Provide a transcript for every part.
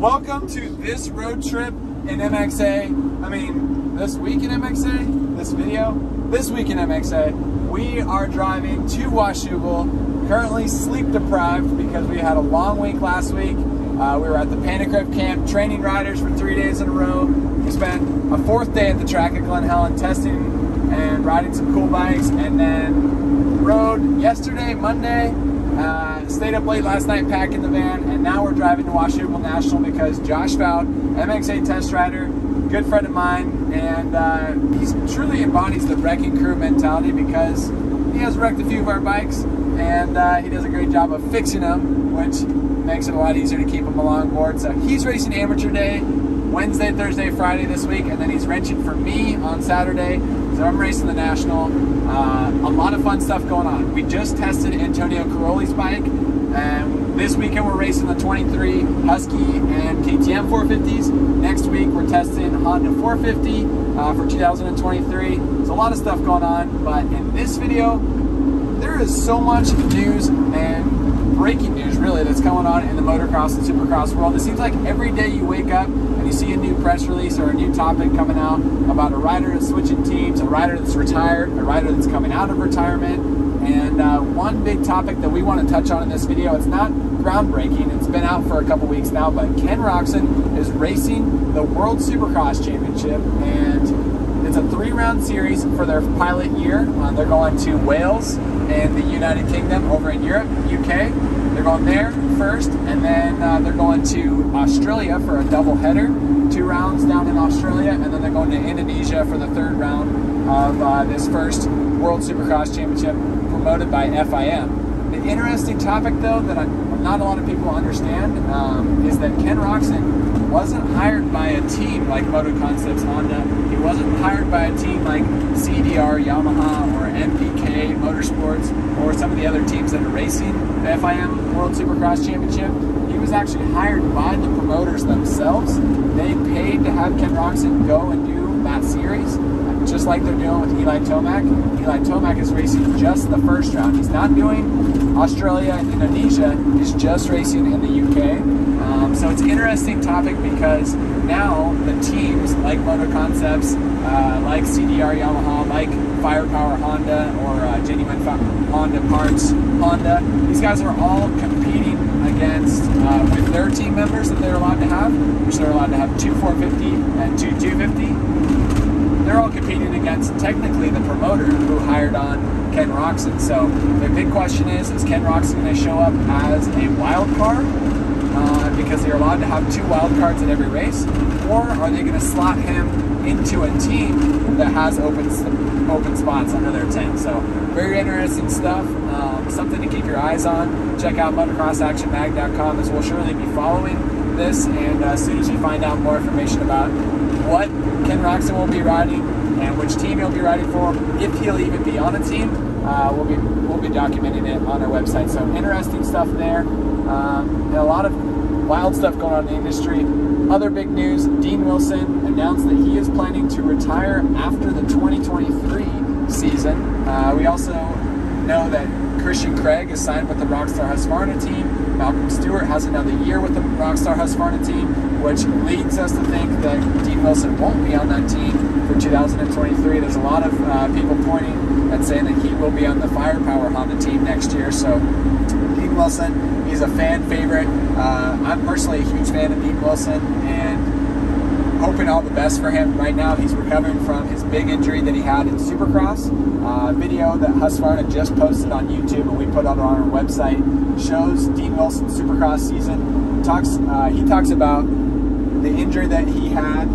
Welcome to this road trip in MXA. I mean, this week in MXA, this video, this week in MXA, we are driving to Washougal, currently sleep deprived because we had a long week last week. Uh, we were at the Panic camp training riders for three days in a row. We spent a fourth day at the track at Glen Helen testing and riding some cool bikes and then rode yesterday, Monday, uh, stayed up late last night packing the van, and now we're driving to Washougal National because Josh Fout, MXA test rider, good friend of mine, and uh, he truly embodies the wrecking crew mentality because he has wrecked a few of our bikes, and uh, he does a great job of fixing them, which makes it a lot easier to keep them along board. So he's racing amateur day Wednesday, Thursday, Friday this week, and then he's wrenching for me on Saturday. So I'm racing the National. Uh, a lot of fun stuff going on. We just tested Antonio Cairoli's bike, and this weekend we're racing the 23 Husky and KTM 450s. Next week we're testing Honda 450 uh, for 2023. There's a lot of stuff going on, but in this video, there is so much news and breaking news really that's going on in the motocross and supercross world. It seems like every day you wake up you see a new press release or a new topic coming out about a rider that's switching teams, a rider that's retired, a rider that's coming out of retirement. And uh, one big topic that we want to touch on in this video, it's not groundbreaking, it's been out for a couple weeks now, but Ken Roczen is racing the World Supercross Championship and it's a three round series for their pilot year. Uh, they're going to Wales and the United Kingdom over in Europe, UK. They're going there first, and then uh, they're going to Australia for a double header, two rounds down in Australia, and then they're going to Indonesia for the third round of uh, this first World Supercross Championship promoted by FIM. The interesting topic, though, that I'm, not a lot of people understand um, is that Ken Roczen wasn't hired by a team like Moto Concepts Honda. He wasn't hired by a team like CDR, Yamaha, or MPK Motorsports, or some of the other teams that are racing the FIM World Supercross Championship. He was actually hired by the promoters themselves. They paid to have Ken Roczen go and do that series just like they're doing with Eli Tomac. Eli Tomac is racing just the first round. He's not doing Australia and Indonesia. He's just racing in the UK. Um, so it's an interesting topic because now the teams like Moto Concepts, uh, like CDR Yamaha, like Firepower Honda, or uh, Genuine Honda Parts Honda, these guys are all competing against uh, with their team members that they're allowed to have, which they're allowed to have two 450 and two 250 they're all competing against technically the promoter who hired on Ken Roczen. So the big question is, is Ken Roczen going to show up as a wild card? Uh, because they're allowed to have two wild cards at every race, or are they going to slot him into a team that has open open spots under their tent? So very interesting stuff. Um, something to keep your eyes on. Check out motocrossactionmag.com as we'll surely be following this, and uh, as soon as we find out more information about what Ken Roczen will be riding and which team he'll be riding for, if he'll even be on a team. Uh, we'll be we'll be documenting it on our website. So interesting stuff there. Um, a lot of wild stuff going on in the industry. Other big news: Dean Wilson announced that he is planning to retire after the 2023 season. Uh, we also know that Christian Craig is signed with the Rockstar Husqvarna team. Malcolm Stewart has another year with the Rockstar Husqvarna team, which leads us to think that Dean Wilson won't be on that team 2023. There's a lot of uh, people pointing and saying that he will be on the Firepower Honda team next year. So Dean Wilson, he's a fan favorite. Uh, I'm personally a huge fan of Dean Wilson, and hoping all the best for him. Right now, he's recovering from his big injury that he had in Supercross. Uh, video that Husqvarna just posted on YouTube and we put on our website shows Dean Wilson's Supercross season. Talks uh, he talks about the injury that he had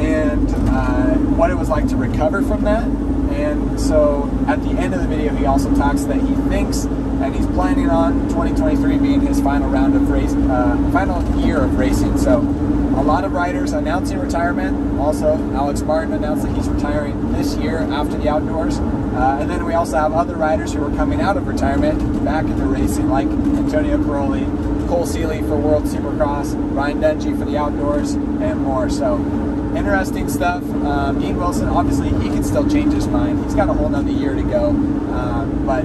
and uh, what it was like to recover from that. And so at the end of the video, he also talks that he thinks and he's planning on 2023 being his final round of race, uh, final year of racing. So a lot of riders announcing retirement. Also, Alex Martin announced that he's retiring this year after the outdoors. Uh, and then we also have other riders who are coming out of retirement back into racing, like Antonio Cairoli, Cole Seely for World Supercross, Ryan Dungey for the outdoors, and more. So interesting stuff. Um, Dean Wilson, obviously, he can still change his mind. He's got a whole nother year to go. Um, but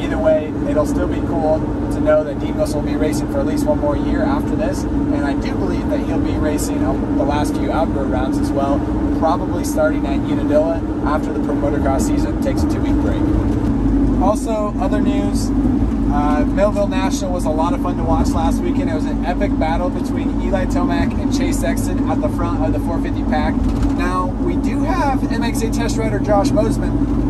either way, it'll still be cool to know that Dean Wilson will be racing for at least one more year after this, and I do believe that he'll be racing the last few outdoor rounds as well, probably starting at Unadilla after the pro motocross season takes a two-week break. Also, other news, uh, Millville National was a lot of fun to watch last weekend. It was an epic battle between Eli Tomac and Chase Sexton at the front of the 450 pack. Now, we do have MXA test rider Josh Mosiman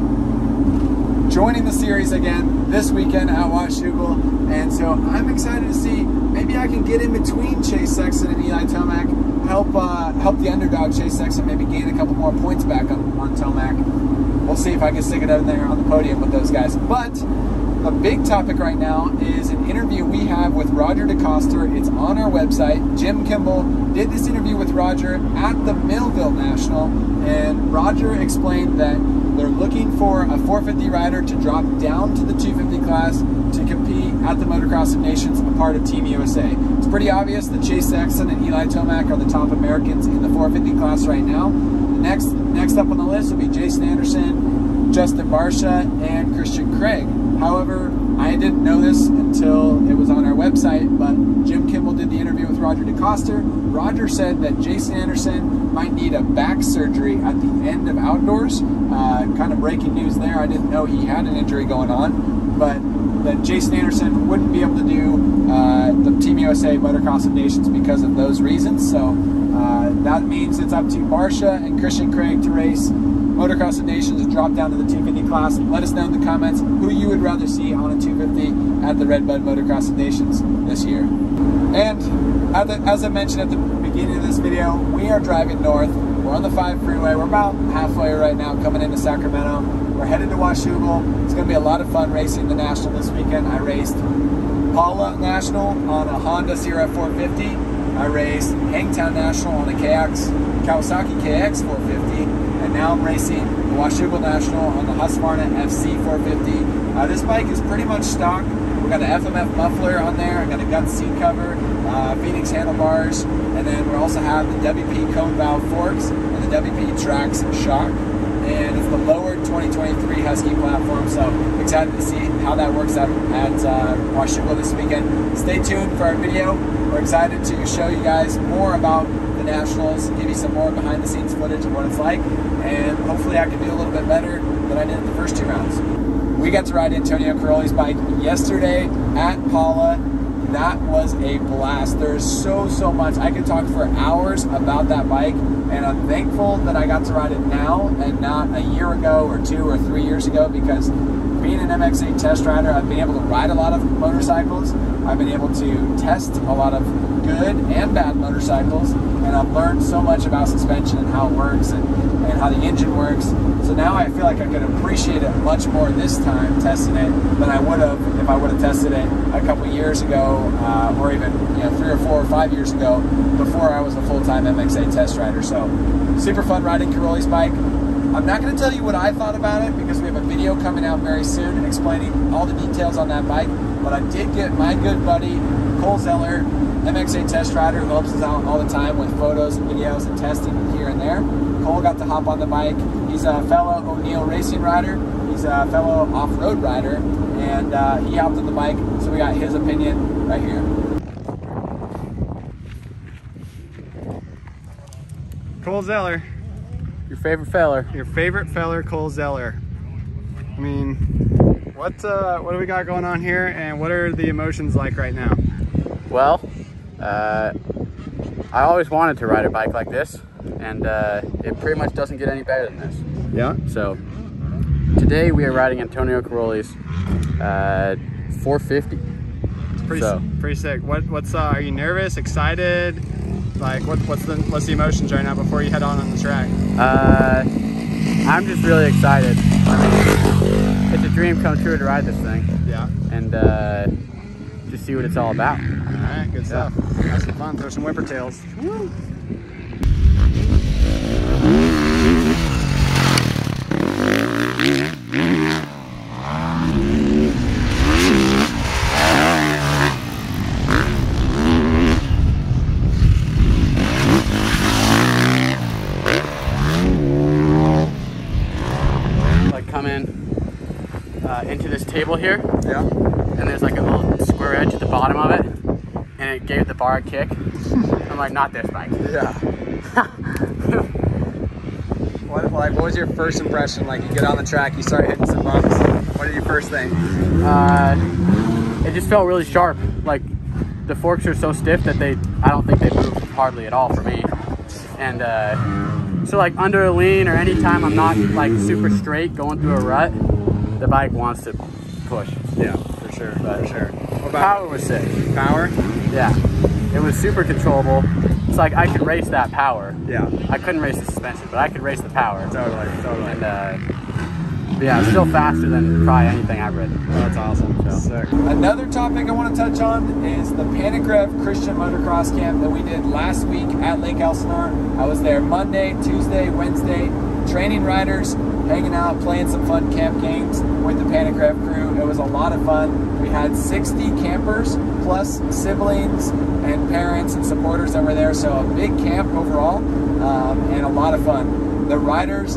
joining the series again this weekend at Washougal. And so I'm excited to see, maybe I can get in between Chase Sexton and Eli Tomac, help uh, help the underdog Chase Sexton maybe gain a couple more points back on, on Tomac. We'll see if I can stick it out there on the podium with those guys. But a big topic right now is an interview we have with Roger DeCoster. It's on our website. Jim Kimball did this interview with Roger at the Millville National, and Roger explained that they're looking for a 450 rider to drop down to the 250 class to compete at the Motocross of Nations, a part of Team USA. It's pretty obvious that Chase Sexton and Eli Tomac are the top Americans in the 450 class right now. Next, next up on the list will be Jason Anderson, Justin Barcia, and Christian Craig. However, I didn't know this until it was on our website, but Jim Kimball did the interview with Roger DeCoster. Roger said that Jason Anderson might need a back surgery at the end of outdoors. Uh, kind of breaking news there. I didn't know he had an injury going on, but that Jason Anderson wouldn't be able to do uh, the Team USA Motocross of Nations because of those reasons. So uh, that means it's up to Barcia and Christian Craig to race Motocross of Nations drop down to the 250 class. Let us know in the comments who you would rather see on a 250 at the Redbud Motocross of Nations this year. And as I mentioned at the beginning of this video, we are driving north. We're on the 5 freeway. We're about halfway right now coming into Sacramento. We're headed to Washougal. It's going to be a lot of fun racing the National this weekend. I raced Pala National on a Honda CRF 450. I raced Hangtown National on a KX, Kawasaki KX 450 and now I'm racing the Washougal National on the Husqvarna FC 450. Uh, this bike is pretty much stock. We've got an FMF muffler on there. I've got a gut seat cover, uh, Phoenix handlebars, and then we also have the WP cone valve forks and the WP Trax shock. And it's the lowered 2023 Husky platform. So excited to see how that works out at uh, Washougal this weekend. Stay tuned for our video. We're excited to show you guys more about the Nationals, give you some more behind the scenes footage of what it's like, and hopefully I can do a little bit better than I did in the first two rounds. We got to ride Antonio Cairoli's bike yesterday at Pala. That was a blast. There's so, so much. I could talk for hours about that bike, and I'm thankful that I got to ride it now and not a year ago or two or three years ago because MXA test rider, I've been able to ride a lot of motorcycles. I've been able to test a lot of good and bad motorcycles, and I've learned so much about suspension and how it works and, and how the engine works. So now I feel like I can appreciate it much more this time testing it than I would have if I would have tested it a couple years ago, uh, or even you know three or four or five years ago before I was a full-time MXA test rider. So super fun riding Cairoli's bike. I'm not going to tell you what I thought about it because we have a video coming out very soon and explaining all the details on that bike. But I did get my good buddy Cole Zeller, MXA test rider who helps us out all the time with photos and videos and testing here and there. Cole got to hop on the bike. He's a fellow O'Neal racing rider. He's a fellow off-road rider, and uh, he hopped on the bike, so we got his opinion right here. Cole Zeller. Your favorite feller. Your favorite feller, Cole Zeller. I mean, what uh, what do we got going on here, and what are the emotions like right now? Well, uh, I always wanted to ride a bike like this, and uh, it pretty much doesn't get any better than this. Yeah. So today we are riding Antonio Cairoli's uh, 450. It's pretty, so, pretty sick. What what's uh, are you nervous, excited? Like, what, what's the what's the emotions right now before you head on on the track? Uh, I'm just really excited. I mean, it's a dream come true to ride this thing. Yeah. And uh, just see what it's all about. All right, good stuff. Yeah. Have some fun. Throw some whipper tails. Woo. table here. Yeah. And there's like a little square edge at the bottom of it, and it gave the bar a kick. I'm like, not this bike. Yeah. what, like, what was your first impression? Like, you get on the track, you start hitting some bumps. What did you first think? Uh, it just felt really sharp. Like the forks are so stiff that they, I don't think they move hardly at all for me. And uh, so like under a lean or anytime I'm not like super straight going through a rut, the bike wants to push. Yeah, sure, But sure. Power was sick. power? Yeah. It was super controllable. It's like I could race that power. Yeah, I couldn't race the suspension, but I could race the power. totally, totally. And uh, yeah, it's still faster than probably anything I've ridden. Oh, that's awesome. So- Sick. Another topic I want to touch on is the Panic Rev Christian Motocross Camp that we did last week at Lake Elsinore. I was there Monday, Tuesday, Wednesday, training riders, hanging out, playing some fun camp games with the Panic Rev crew. It was a lot of fun. We had 60 campers plus siblings and parents and supporters that were there, so a big camp overall um, and a lot of fun. The riders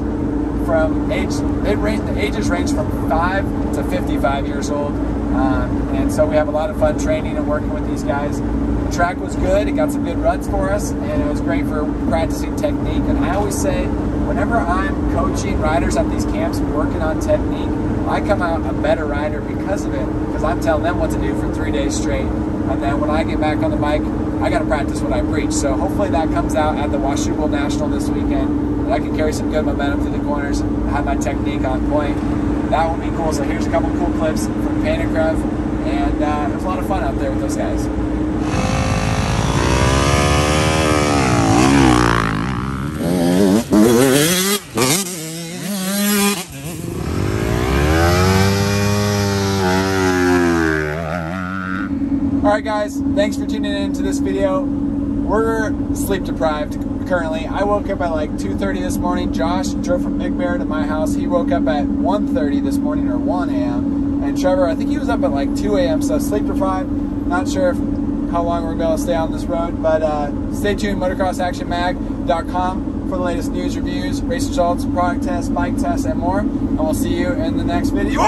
from age it range the ages range from five to 55 years old. Um, and so we have a lot of fun training and working with these guys. The track was good. It got some good runs for us and it was great for practicing technique. And i always say whenever i'm coaching riders at these camps working on technique i come out a better rider because of it because i'm telling them what to do for three days straight. And then when i get back on the bike i got to practice what i preach so hopefully that comes out at the washougal national this weekend and I can carry some good momentum through the corners have my technique on point. That will be cool. So here's a couple cool clips from Panic Rev, and uh, it was a lot of fun out there with those guys. All right, guys, thanks for tuning in to this video. We're sleep deprived currently. I woke up at like 2.30 this morning. Josh drove from Big Bear to my house. He woke up at 1.30 this morning or 1 a.m. And Trevor, I think he was up at like 2 a.m. So sleep deprived. Not sure if, how long we're going to stay on this road, but uh, stay tuned, motocrossactionmag.com for the latest news, reviews, race results, product tests, bike tests, and more. And we'll see you in the next video.